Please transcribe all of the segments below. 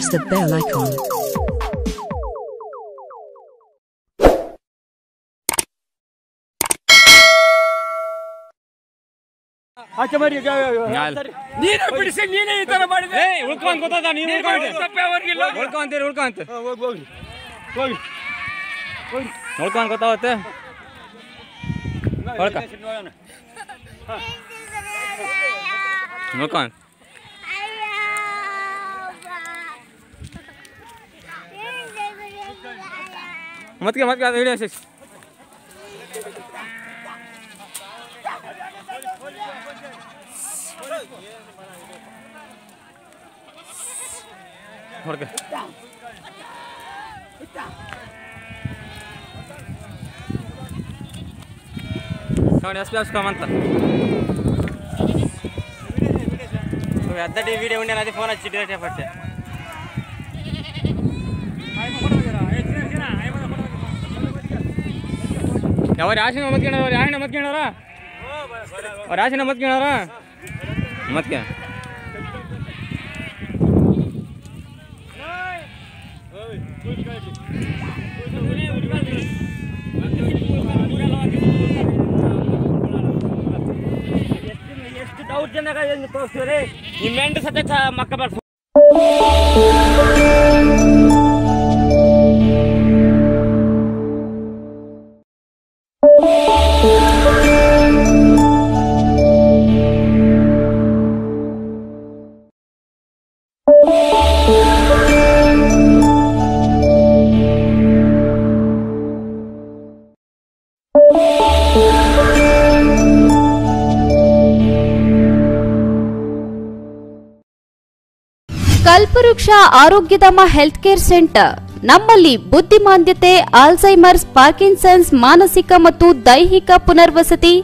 press the bell icon. ಆಚೆ ಮಾಡಿ ಈಗ- ನಾಲ್. ಸರಿ. ನೀನೇ ಬಿಡಿಸಿ ನೀನೇ ಈ ತರ ಮಾಡಿದೆ ಉಳ್ಕೊಂಡ್ ಗೊತ್ತದ ನೀವು ನೀನ್ ಮಾಡಿದ ತಪ್ಪೇ ಅವ್ರಿಗಿಲ್ಲ. ಉಳ್ಕೊಂತೀರಿ ಉಳ್ಕೊಂತ ಹಾ, ಹೋಗಿ ಹೋಗಿ ಹೋಗಿ ಹೋಗಿ ಉಳ್ಕೊಂಡ್ ಗೊತ್ತಾವತ್ತೆ ಹೊಳ್ಕ. ನೋಡೋಣ. ಉಳ್ಕೊಂಡ್ ಮತ್ತೆ ಮತ್ತೆ ಅದು ಹಿಡಿಯೋ ಸಿಕ್ಸ್ ಹೊಡ್ಕ ನೋಡಿ ಎಸ್ ಪಿ ಹಚ್ಕೊಂಬಂತ ಅದ್ದಡಿ ವಿಡಿಯೋ ಉಂಡೆ ಅದೇ ಫೋನ್ ಹಚ್ಚಿ ಡೇಟೆ ಪಟ್ಟೆ ಯಾವ ರಾಶಿನ ಮತ್ ಕೇಳಾರ ಯಾರಿನ ಮತ್ ಕೇಳಾರ ಅವ್ರ ರಾಶಿನ ಮತ್ ಕೇಳಾರ ಎಷ್ಟು ಎಷ್ಟು ಜನ ತೋರಿಸ್ತೀವಿ ನಿಮ್ಮ ಎಂಟು ಸತ್ಯ ಮಕ್ಕ ಬರ್ಸ. ಕಲ್ಪವೃಕ್ಷ ಆರೋಗ್ಯಧಾಮ ಹೆಲ್ತ್ ಕೇರ್ ಸೆಂಟರ್. ನಮ್ಮಲ್ಲಿ ಬುದ್ಧಿಮಾಂದ್ಯತೆ ಆಲ್ಝೈಮರ್ಸ್ ಪಾರ್ಕಿನ್ಸನ್ಸ್ ಮಾನಸಿಕ ಮತ್ತು ದೈಹಿಕ ಪುನರ್ವಸತಿ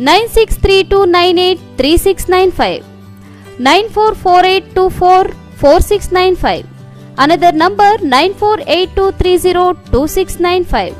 nine six three two nine eight three six nine five nine four four eight two four four six nine five another number nine four eight two three zero two six nine five